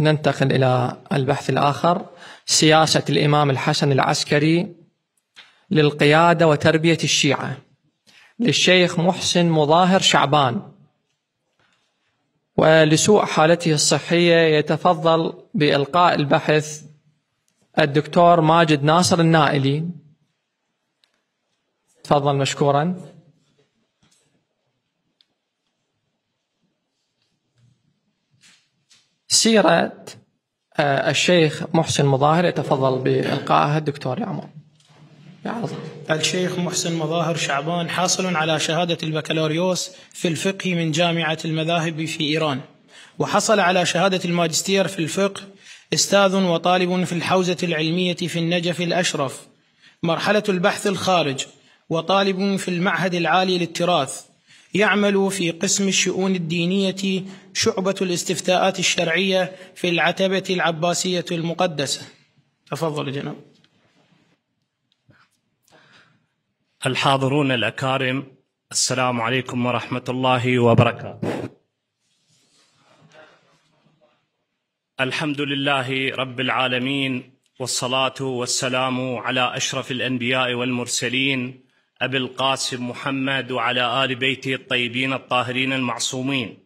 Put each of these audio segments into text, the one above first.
ننتقل إلى البحث الآخر سياسة الإمام الحسن العسكري للقيادة وتربية الشيعة للشيخ محسن مظاهر شعبان. ولسوء حالته الصحية يتفضل بإلقاء البحث الدكتور ماجد ناصر النائلي. تفضل مشكورا. سيرة آه، الشيخ محسن مظاهر يتفضل بإلقائها الدكتور يعمر الشيخ محسن مظاهر شعبان حاصل على شهادة البكالوريوس في الفقه من جامعة المذاهب في إيران وحصل على شهادة الماجستير في الفقه أستاذ وطالب في الحوزة العلمية في النجف الأشرف مرحلة البحث الخارج وطالب في المعهد العالي للتراث. يعمل في قسم الشؤون الدينية شعبة الاستفتاءات الشرعية في العتبة العباسية المقدسة. تفضل جناب. الحاضرون الأكارم السلام عليكم ورحمة الله وبركاته. الحمد لله رب العالمين والصلاة والسلام على أشرف الأنبياء والمرسلين أبي القاسم محمد وعلى آل بيته الطيبين الطاهرين المعصومين.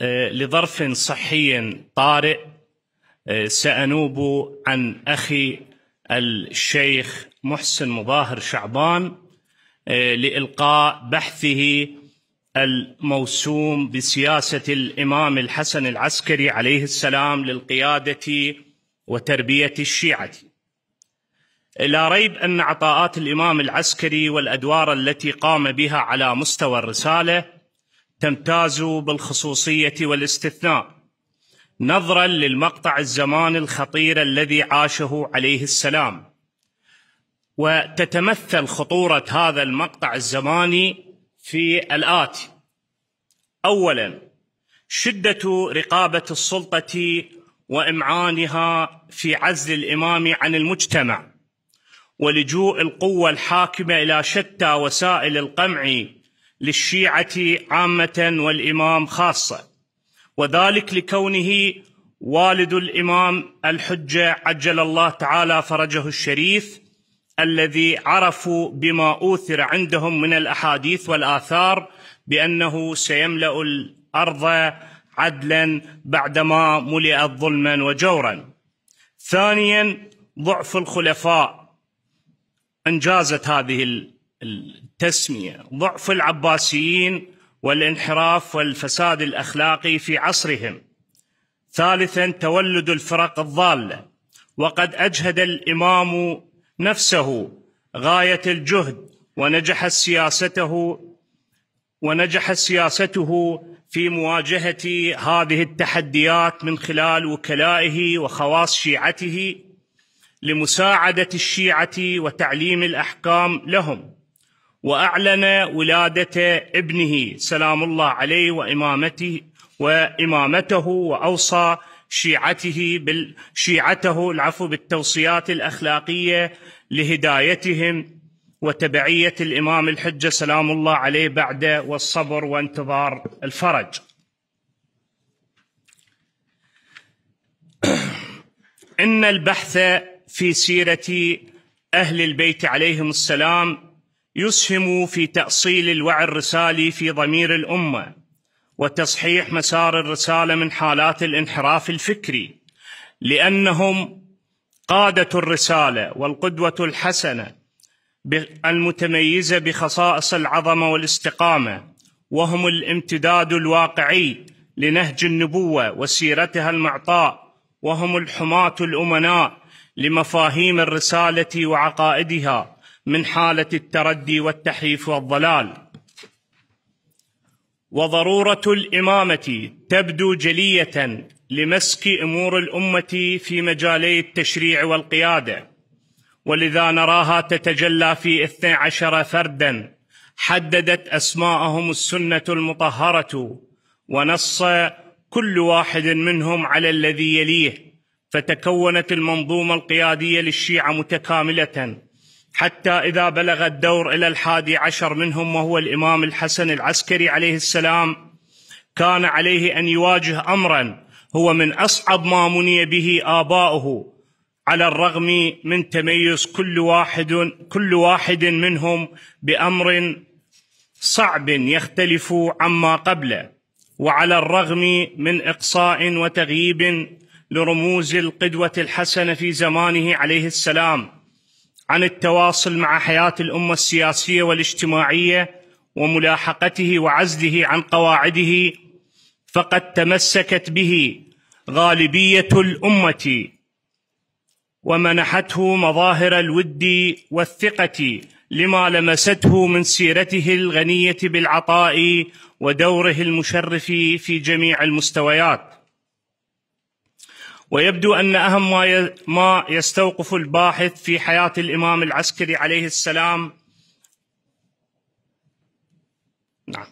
آه، لظرف صحي طارئ آه، سأنوب عن أخي الشيخ محسن مظاهر شعبان آه، لإلقاء بحثه الموسوم بسياسة الإمام الحسن العسكري عليه السلام للقيادة وتربية الشيعة. لا ريب أن عطاءات الإمام العسكري والأدوار التي قام بها على مستوى الرسالة تمتاز بالخصوصية والاستثناء نظرا للمقطع الزمان الخطير الذي عاشه عليه السلام. وتتمثل خطورة هذا المقطع الزماني في الآتي أولا شدة رقابة السلطة وإمعانها في عزل الإمام عن المجتمع. ولجوء القوة الحاكمة إلى شتى وسائل القمع للشيعة عامة والإمام خاصة وذلك لكونه والد الإمام الحجة عجل الله تعالى فرجه الشريف الذي عرفوا بما أوثر عندهم من الأحاديث والآثار بأنه سيملأ الأرض عدلا بعدما ملئت ظلما وجورا. ثانيا ضعف الخلفاء انجازت هذه التسمية. ضعف العباسيين والانحراف والفساد الأخلاقي في عصرهم. ثالثا تولد الفرق الضالة. وقد أجهد الإمام نفسه غاية الجهد ونجح سياسته ونجح سياسته في مواجهة هذه التحديات من خلال وكلائه وخواص شيعته. لمساعدة الشيعة وتعليم الأحكام لهم وأعلن ولادة ابنه سلام الله عليه وإمامته وإمامته وأوصى شيعته بال شيعته العفو بالتوصيات الأخلاقية لهدايتهم وتبعية الإمام الحجة سلام الله عليه بعد والصبر وانتظار الفرج. إن البحث في سيرة أهل البيت عليهم السلام يسهم في تأصيل الوعي الرسالي في ضمير الأمة وتصحيح مسار الرسالة من حالات الانحراف الفكري لأنهم قادة الرسالة والقدوة الحسنة المتميزة بخصائص العظمة والاستقامة وهم الامتداد الواقعي لنهج النبوة وسيرتها المعطاء وهم الحماة الأمناء لمفاهيم الرسالة وعقائدها من حالة التردي والتحريف والضلال. وضرورة الإمامة تبدو جلية لمسك أمور الأمة في مجالي التشريع والقيادة. ولذا نراها تتجلى في اثني عشر فردا حددت أسماءهم السنة المطهرة ونص كل واحد منهم على الذي يليه. فتكونت المنظومة القيادية للشيعة متكاملة. حتى إذا بلغ الدور إلى الحادي عشر منهم وهو الإمام الحسن العسكري عليه السلام كان عليه أن يواجه امرا. هو من أصعب ما مني به آباؤه على الرغم من تميز كل واحد كل واحد منهم بأمر صعب يختلف عما قبله. وعلى الرغم من إقصاء وتغييب لرموز القدوة الحسنة في زمانه عليه السلام عن التواصل مع حياة الأمة السياسية والاجتماعية وملاحقته وعزله عن قواعده فقد تمسكت به غالبية الأمة ومنحته مظاهر الود والثقة لما لمسته من سيرته الغنية بالعطاء ودوره المشرف في جميع المستويات. ويبدو أن أهم ما يستوقف الباحث في حياة الإمام العسكري عليه السلام نعم.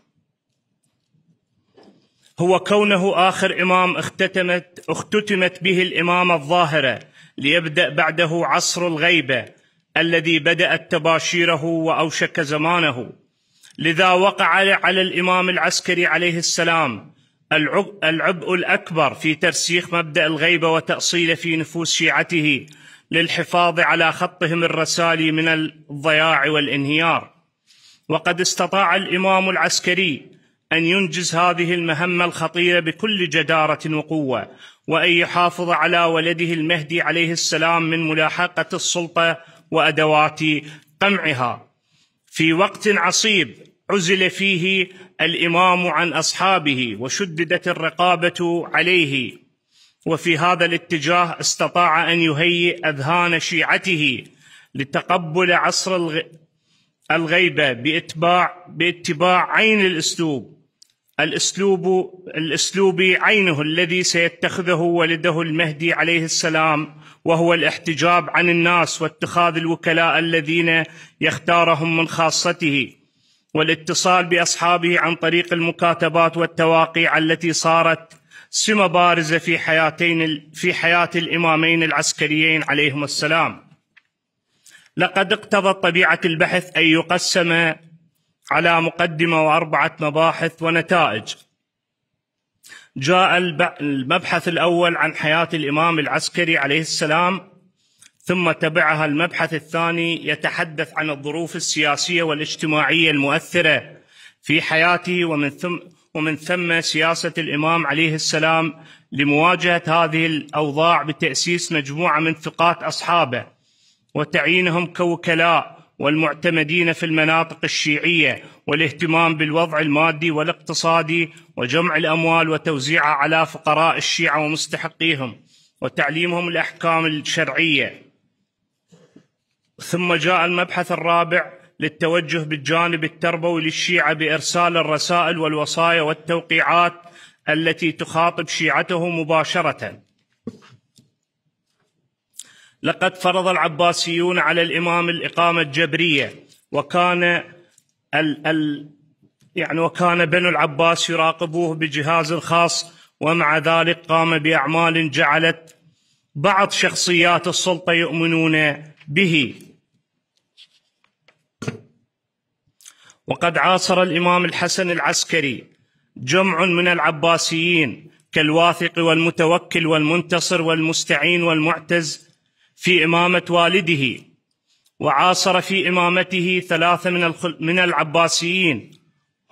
هو كونه آخر إمام اختتمت اختتمت به الامامه الظاهره ليبدأ بعده عصر الغيبة الذي بدأت تباشيره وأوشك زمانه. لذا وقع على الإمام العسكري عليه السلام العبء الأكبر في ترسيخ مبدأ الغيبه وتاصيله في نفوس شيعته للحفاظ على خطهم الرسالي من الضياع والانهيار. وقد استطاع الإمام العسكري أن ينجز هذه المهمة الخطيرة بكل جدارة وقوة وأن يحافظ على ولده المهدي عليه السلام من ملاحقة السلطة وأدوات قمعها. في وقت عصيب عزل فيه الإمام عن أصحابه وشددت الرقابة عليه. وفي هذا الاتجاه استطاع أن يهيئ أذهان شيعته لتقبل عصر الغيبة باتباع باتباع عين الأسلوب. الأسلوب الأسلوب عينه الذي سيتخذه ولده المهدي عليه السلام وهو الاحتجاب عن الناس واتخاذ الوكلاء الذين يختارهم من خاصته. والاتصال بأصحابه عن طريق المكاتبات والتواقيع التي صارت سمه بارزة في حياتين في حياة الإمامين العسكريين عليهم السلام. لقد اقتضت طبيعة البحث أن يقسم على مقدمة وأربعة مباحث ونتائج. جاء المبحث الأول عن حياة الإمام العسكري عليه السلام ثم تبعها المبحث الثاني يتحدث عن الظروف السياسية والاجتماعية المؤثرة في حياته ومن ثم ومن ثم سياسة الإمام عليه السلام لمواجهة هذه الأوضاع بتأسيس مجموعة من ثقات أصحابه وتعيينهم كوكلاء والمعتمدين في المناطق الشيعية والاهتمام بالوضع المادي والاقتصادي وجمع الأموال وتوزيعها على فقراء الشيعة ومستحقيهم وتعليمهم الأحكام الشرعية. ثم جاء المبحث الرابع للتوجه بالجانب التربوي للشيعة بإرسال الرسائل والوصايا والتوقيعات التي تخاطب شيعته مباشرة. لقد فرض العباسيون على الإمام الإقامة الجبرية وكان ال ال يعني وكان بنو العباس يراقبوه بجهاز خاص ومع ذلك قام بأعمال جعلت بعض شخصيات السلطة يؤمنون به. وقد عاصر الإمام الحسن العسكري جمع من العباسيين كالواثق والمتوكل والمنتصر والمستعين والمعتز في إمامة والده وعاصر في إمامته ثلاثة من من العباسيين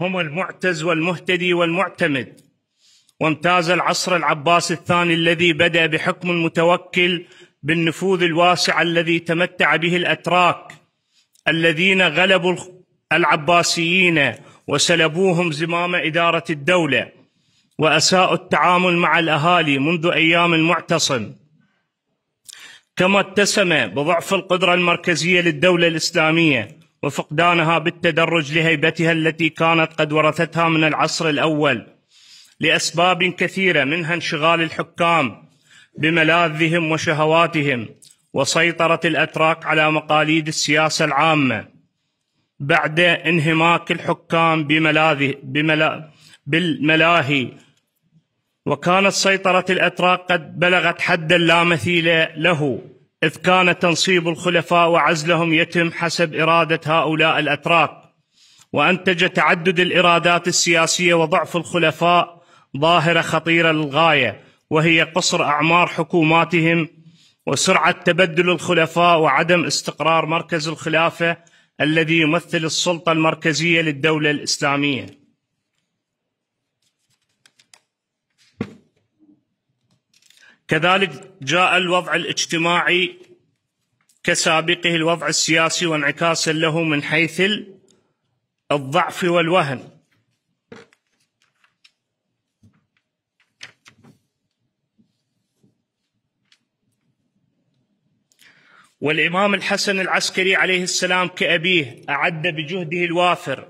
هم المعتز والمهتدي والمعتمد. وامتاز العصر العباسي الثاني الذي بدأ بحكم المتوكل بالنفوذ الواسع الذي تمتع به الأتراك الذين غلبوا العباسيين وسلبوهم زمام إدارة الدولة وأساءوا التعامل مع الأهالي منذ أيام المعتصم كما اتسم بضعف القدرة المركزية للدولة الإسلامية وفقدانها بالتدرج لهيبتها التي كانت قد ورثتها من العصر الأول لأسباب كثيرة منها انشغال الحكام بملاذهم وشهواتهم وسيطرة الأتراك على مقاليد السياسة العامة. بعد انهماك الحكام بملاذه بملا بالملاهي. وكانت سيطرة الأتراك قد بلغت حدا لا مثيل له إذ كان تنصيب الخلفاء وعزلهم يتم حسب إرادة هؤلاء الأتراك. وأنتج تعدد الإرادات السياسية وضعف الخلفاء ظاهرة خطيرة للغاية وهي قصر أعمار حكوماتهم وسرعة تبدل الخلفاء وعدم استقرار مركز الخلافة الذي يمثل السلطة المركزية للدولة الإسلامية. كذلك جاء الوضع الاجتماعي كسابقه الوضع السياسي وانعكاسا له من حيث الضعف والوهن. والإمام الحسن العسكري عليه السلام كأبيه أعد بجهده الوافر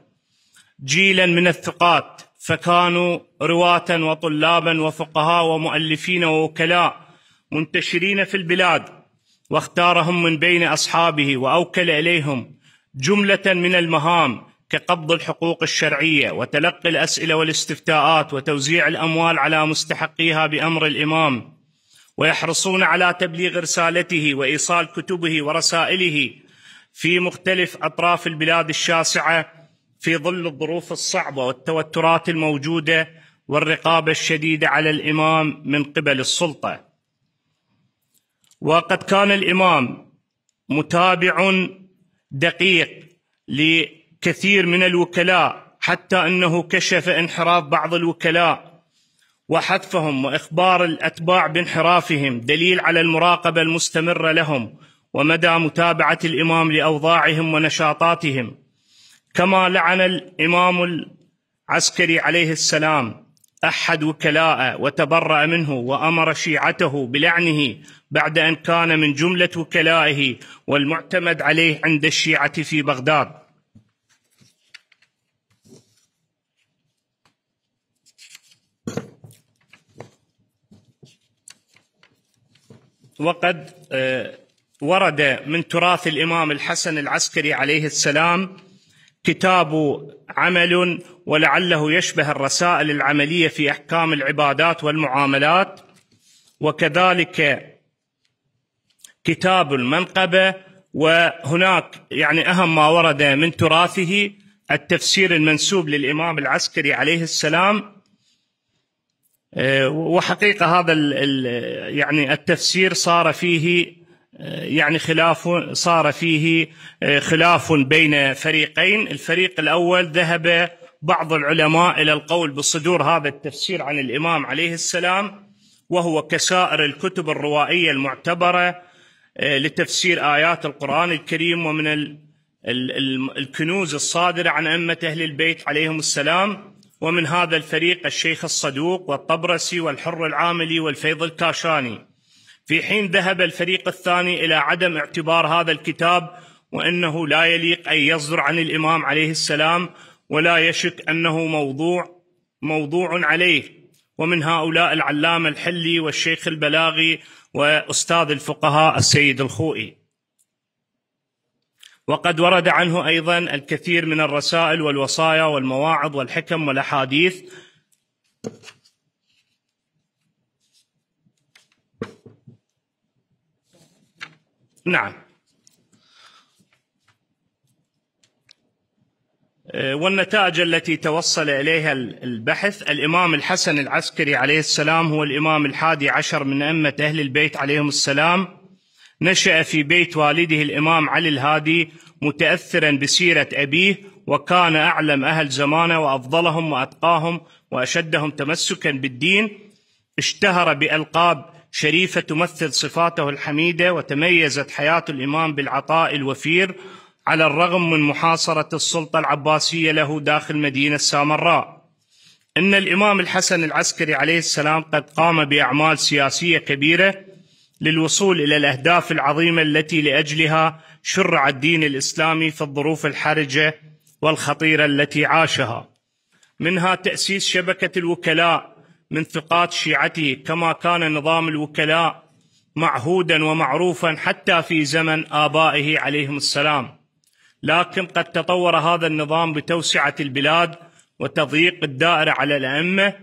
جيلا من الثقات فكانوا رواة وطلابا وفقهاء ومؤلفين ووكلاء منتشرين في البلاد واختارهم من بين أصحابه وأوكل إليهم جملة من المهام كقبض الحقوق الشرعية وتلقي الأسئلة والاستفتاءات وتوزيع الأموال على مستحقيها بأمر الإمام. ويحرصون على تبليغ رسالته وإيصال كتبه ورسائله في مختلف أطراف البلاد الشاسعة في ظل الظروف الصعبة والتوترات الموجودة والرقابة الشديدة على الإمام من قبل السلطة. وقد كان الإمام متابع دقيق لكثير من الوكلاء حتى أنه كشف انحراف بعض الوكلاء وحذفهم وإخبار الأتباع بانحرافهم دليل على المراقبة المستمرة لهم ومدى متابعة الإمام لأوضاعهم ونشاطاتهم. كما لعن الإمام العسكري عليه السلام أحد وكلاءه وتبرأ منه وأمر شيعته بلعنه بعد أن كان من جملة وكلائه والمعتمد عليه عند الشيعة في بغداد. وقد آه، ورد من تراث الإمام الحسن العسكري عليه السلام كتاب عمل ولعله يشبه الرسائل العملية في أحكام العبادات والمعاملات وكذلك كتاب المنقبة وهناك يعني أهم ما ورد من تراثه التفسير المنسوب للإمام العسكري عليه السلام وحقيقة هذا يعني التفسير صار فيه آه، يعني خلاف صار فيه آه، خلاف بين فريقين. الفريق الأول ذهب بعض العلماء إلى القول بصدور هذا التفسير عن الإمام عليه السلام وهو كسائر الكتب الروائية المعتبرة لتفسير آيات القرآن الكريم ومن الكنوز الصادرة عن أئمة أهل البيت عليهم السلام. ومن هذا الفريق الشيخ الصدوق والطبرسي والحر العاملي والفيض الكاشاني. في حين ذهب الفريق الثاني إلى عدم اعتبار هذا الكتاب وإنه لا يليق أن يصدر عن الإمام عليه السلام ولا يشك أنه موضوع موضوع عليه. ومن هؤلاء العلامة الحلي والشيخ البلاغي وأستاذ الفقهاء السيد الخوئي. وقد ورد عنه أيضا الكثير من الرسائل والوصايا والمواعظ والحكم والأحاديث. نعم. والنتائج التي توصل إليها البحث الإمام الحسن العسكري عليه السلام هو الإمام الحادي عشر من أئمة أهل البيت عليهم السلام. نشأ في بيت والده الإمام علي الهادي متأثرا بسيرة أبيه وكان أعلم أهل زمانه وأفضلهم وأتقاهم وأشدهم تمسكا بالدين. اشتهر بألقاب شريفة تمثل صفاته الحميدة وتميزت حياة الإمام بالعطاء الوفير على الرغم من محاصرة السلطة العباسية له داخل مدينة السامراء إن الإمام الحسن العسكري عليه السلام قد قام بأعمال سياسية كبيرة للوصول إلى الأهداف العظيمة التي لأجلها شرع الدين الإسلامي في الظروف الحرجة والخطيرة التي عاشها. منها تأسيس شبكة الوكلاء من ثقات شيعته كما كان نظام الوكلاء معهودا ومعروفا حتى في زمن آبائه عليهم السلام. لكن قد تطور هذا النظام بتوسعة البلاد وتضييق الدائرة على الأئمة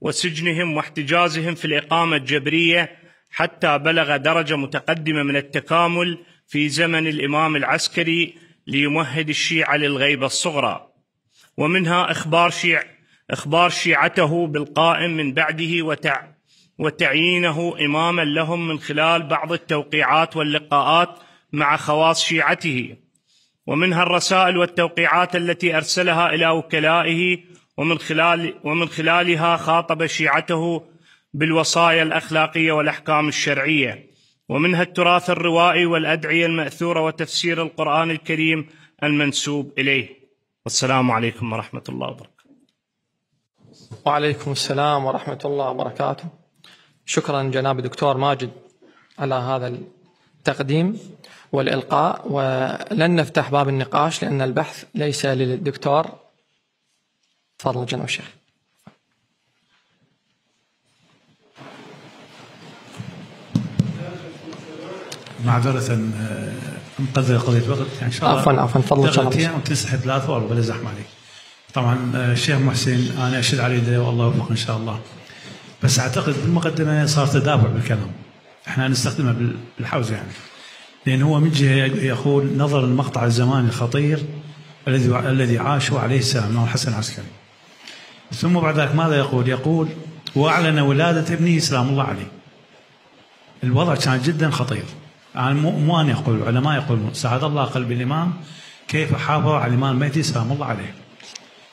وسجنهم واحتجازهم في الإقامة الجبرية حتى بلغ درجة متقدمة من التكامل في زمن الإمام العسكري ليمهد الشيعة للغيبة الصغرى. ومنها إخبار شيع إخبار شيعته بالقائم من بعده وتع وتعيينه إماما لهم من خلال بعض التوقيعات واللقاءات مع خواص شيعته. ومنها الرسائل والتوقيعات التي أرسلها إلى وكلائه ومن خلال ومن خلالها خاطب شيعته بالوصايا الأخلاقية والأحكام الشرعية. ومنها التراث الروائي والأدعية المأثورة وتفسير القرآن الكريم المنسوب إليه. والسلام عليكم ورحمة الله وبركاته. وعليكم السلام ورحمة الله وبركاته. شكرا جناب الدكتور ماجد على هذا التقديم والإلقاء. ولن نفتح باب النقاش لأن البحث ليس للدكتور. تفضل جناب الشيخ. معذرة آه، مقدر قضية وقت يعني إن شاء الله عفواً- عفواً، تفضل إن شاء الله. وتنسحب ثلاثة ولا زحمة عليك. طبعا آه، الشيخ محسن أنا أشد عليه يده والله يوفقه إن شاء الله. بس أعتقد بالمقدمة صار تدافع بالكلام. إحنا نستخدمه بال- بالحوزة يعني. لأن هو من جهة يقول نظر المقطع الزماني الخطير الذي الذي عاشه عليه السلام الحسن العسكري. ثم بعد ذلك ماذا يقول؟ يقول وأعلن ولادة ابنه سلام الله عليه. الوضع كان جدا خطير. يعني مو, مو أنا يقول العلماء يقولون سعد الله قلب الإمام كيف حافظ على الإمام المهدي؟ سلام الله عليه.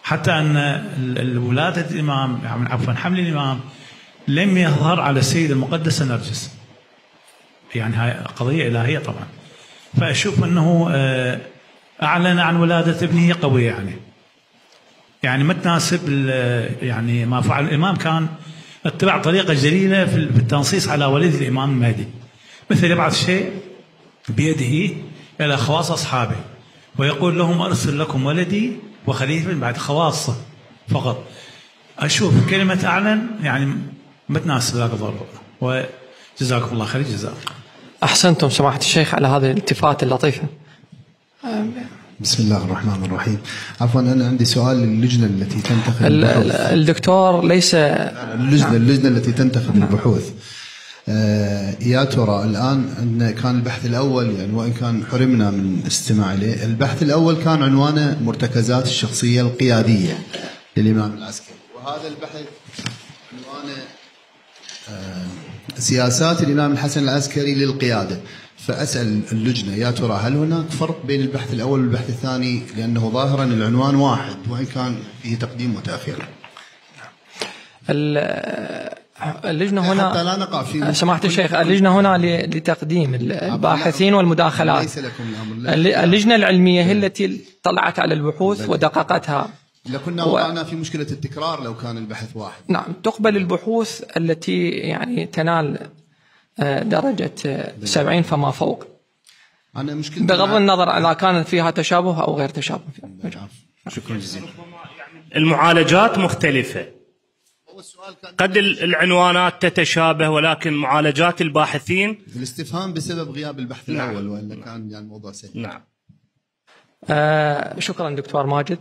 حتى أن ال- ال- ولادة الإمام يعني عفوا حمل الإمام لم يظهر على السيد المقدس النرجس يعني هاي قضية إلهية طبعا. فأشوف أنه آه، أعلن عن ولادة ابنه قوية يعني. يعني ما تناسب يعني ما فعل الإمام كان اتبع طريقة جليلة في ال- في التنصيص على ولد الإمام المهدي. مثل يبعث شيء بيده إلى خواص أصحابه ويقول لهم أرسل لكم ولدي وخليفة بعد خواصه فقط. أشوف كلمة أعلن يعني ما تناسب ذاك الضرورة وجزاكم الله خير الجزاء أحسنتم سماحة الشيخ على هذه الالتفات اللطيفة. بسم الله الرحمن الرحيم. عفوا أنا عندي سؤال للجنة التي تنتخب ال- ال- البحوث الدكتور ليس اللجنة اللجنة التي تنتخب البحوث. آه، يا ترى الآن أن كان البحث الأول يعني وإن كان حرمنا من استماع إليه البحث الأول كان عنوانه مرتكزات الشخصية القيادية للإمام العسكري. وهذا البحث عنوانه آه، سياسات الإمام الحسن العسكري للقيادة. فأسأل اللجنة يا ترى هل هناك فرق بين البحث الأول والبحث الثاني؟ لأنه ظاهرا العنوان واحد وإن كان فيه تقديم وتأخير. ال- اللجنة حتى هنا لا نقع في سماحة الشيخ اللجنة هنا لتقديم الباحثين والمداخلات. ليس لكم الأمر الل- اللجنة العلمية هي التي طلعت على البحوث ودققتها. لكنا وقعنا في مشكلة التكرار لو كان البحث واحد. نعم تقبل البحوث التي يعني تنال آه، درجة آه، 70 فما فوق. أنا مشكلتي بغض النظر إذا كان فيها تشابه أو غير تشابه. شكرا جزيلا. المعالجات مختلفة. قد العنوانات تتشابه ولكن معالجات الباحثين الاستفهام بسبب غياب البحث نعم. الأول وإلا نعم. كان يعني الموضوع سهل نعم آه شكرا دكتور ماجد